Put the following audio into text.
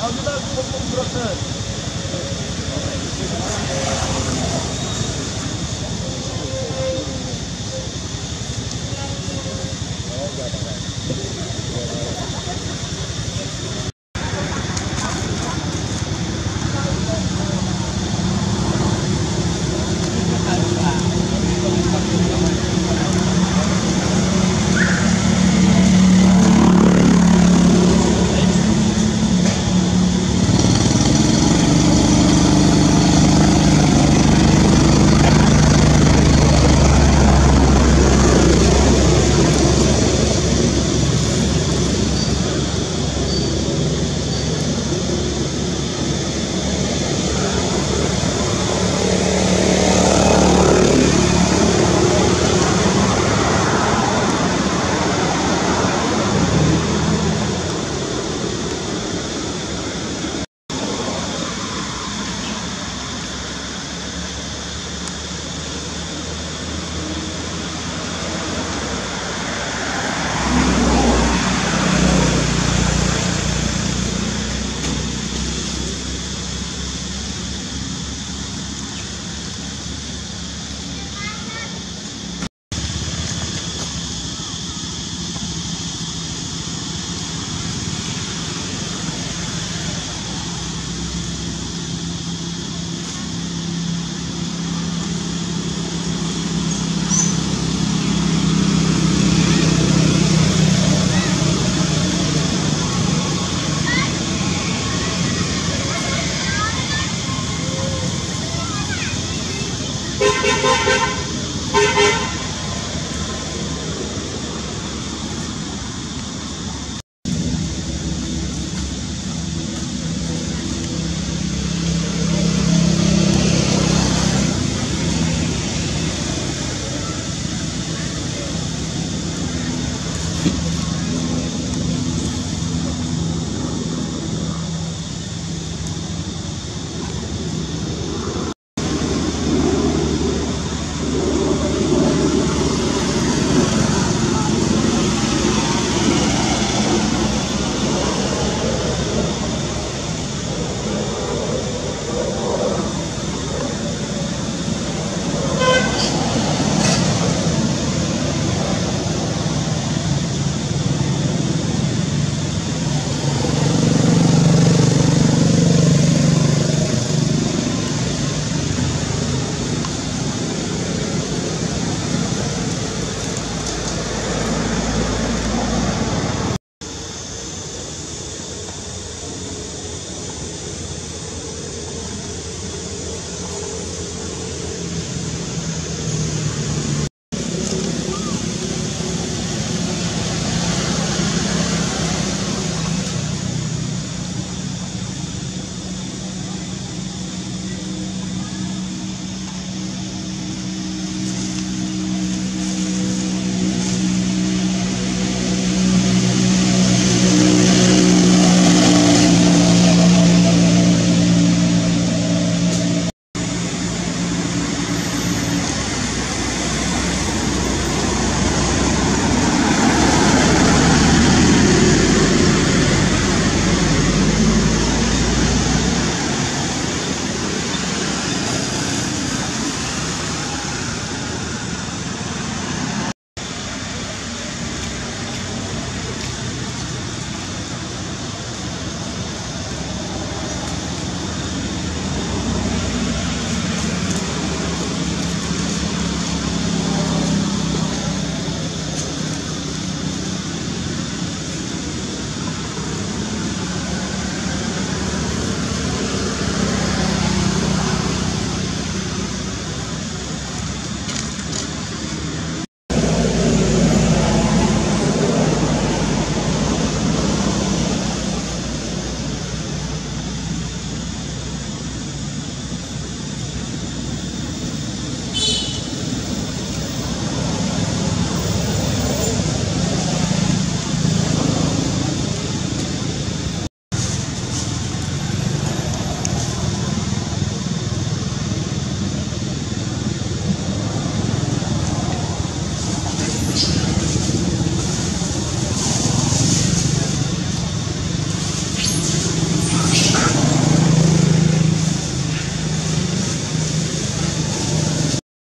Avcılar Toplum burası.